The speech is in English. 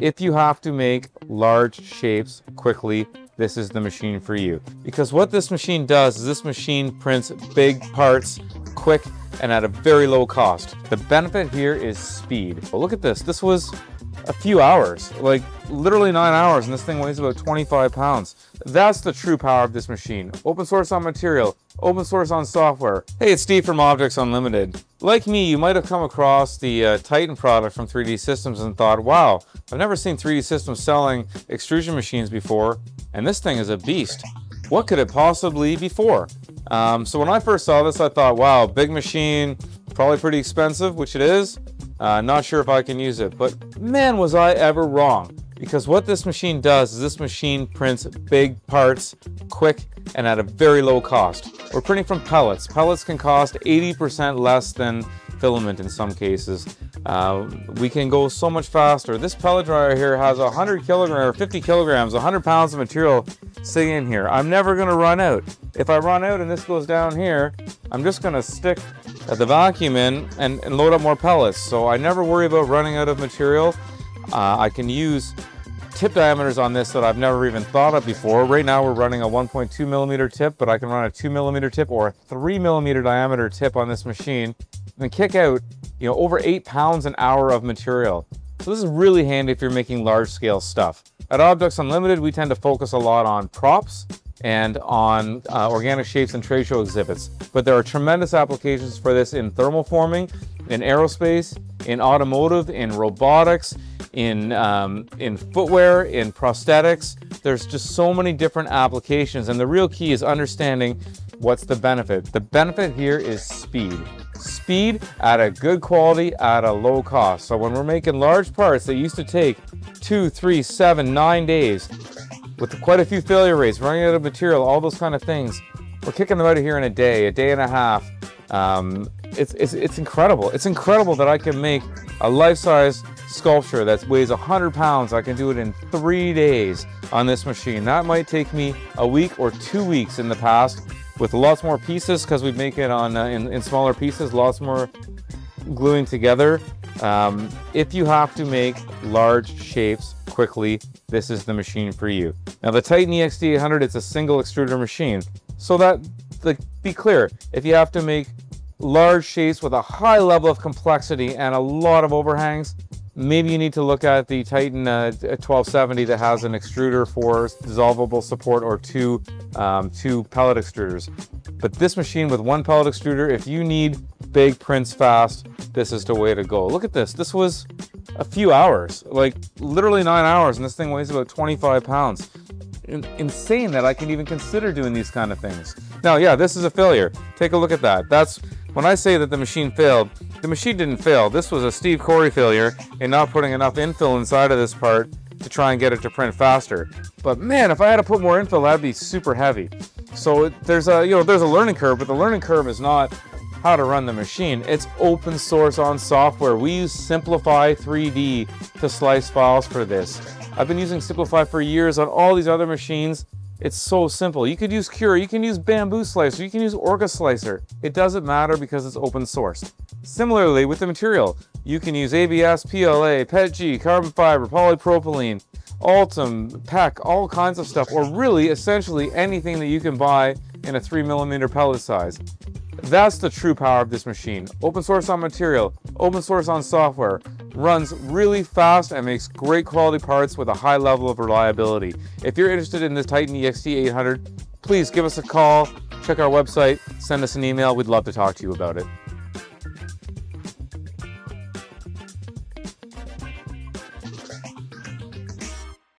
If you have to make large shapes quickly, this is the machine for you. Because what this machine does is this machine prints big parts quick and at a very low cost. The benefit here is speed. But look at this, this was a few hours, like literally nine hours, and this thing weighs about 25 pounds. That's the true power of this machine. Open source on material, open source on software. Hey, it's Steve from Objex Unlimited. Like me, you might have come across the uh, Titan product from 3D Systems and thought, wow, I've never seen 3D Systems selling extrusion machines before, and this thing is a beast. What could it possibly be for? Um, so when I first saw this, I thought, wow, big machine, probably pretty expensive, which it is. Uh, not sure if I can use it, but man, was I ever wrong. Because what this machine does is this machine prints big parts quick and at a very low cost. We're printing from pellets. Pellets can cost 80% less than filament in some cases. Uh, we can go so much faster. This pellet dryer here has 100 kilograms or 50 kilograms, 100 pounds of material sitting in here. I'm never going to run out. If I run out and this goes down here, I'm just going to stick the vacuum in and, and, load up more pellets. So I never worry about running out of material. Uh, I can use tip diameters on this that I've never even thought of before. Right now we're running a 1.2 millimeter tip, but I can run a 2 millimeter tip or a 3 millimeter diameter tip on this machine and kick out you know, over eight pounds an hour of material. So this is really handy if you're making large scale stuff. At Objex Unlimited, we tend to focus a lot on props and on uh, organic shapes and trade show exhibits. But there are tremendous applications for this in thermal forming, in aerospace, in automotive, in robotics, in, um, in footwear, in prosthetics. There's just so many different applications and the real key is understanding what's the benefit. The benefit here is speed speed at a good quality at a low cost. So when we're making large parts that used to take two, three, seven, nine days with quite a few failure rates, running out of material, all those kind of things, we're kicking them out of here in a day, a day and a half. Um, it's, it's, it's incredible. It's incredible that I can make a life-size sculpture that weighs 100 pounds. I can do it in three days on this machine. That might take me a week or two weeks in the past with lots more pieces because we make it on uh, in, in, smaller pieces, lots more gluing together. Um, if you have to make large shapes quickly, this is the machine for you. Now the Titan EXT 800, it's a single extruder machine. So that, like, be clear, if you have to make large shapes with a high level of complexity and a lot of overhangs, Maybe you need to look at the Titan uh, 1270 that has an extruder for dissolvable support or two, um, two pellet extruders. But this machine with one pellet extruder, if you need big prints fast, this is the way to go. Look at this. This was a few hours, like literally nine hours, and this thing weighs about 25 pounds. insane that I can even consider doing these kind of things. Now, yeah, this is a failure. Take a look at that. That's when I say that the machine failed, the machine didn't fail. This was a Steve Corey failure in not putting enough infill inside of this part to try and get it to print faster. But man, if I had to put more infill, that'd be super heavy. So there's a, you know, there's a learning curve, but the learning curve is not how to run the machine. It's open source on software. We use Simplify 3D to slice files for this. I've been using Simplify for years on all these other machines it's so simple. You could use Cura, you can use Bambu Slicer, you can use Orca Slicer. It doesn't matter because it's open sourced. Similarly with the material, you can use ABS, PLA, PETG, carbon fiber, polypropylene, Ultem, PEKK, all kinds of stuff, or really essentially anything that you can buy in a 3 millimeter pellet size. That's the true power of this machine. Open source on material, open source on software, runs really fast and makes great quality parts with a high level of reliability. If you're interested in this Titan EXT 800, please give us a call, check our website, send us an email. We'd love to talk to you about it.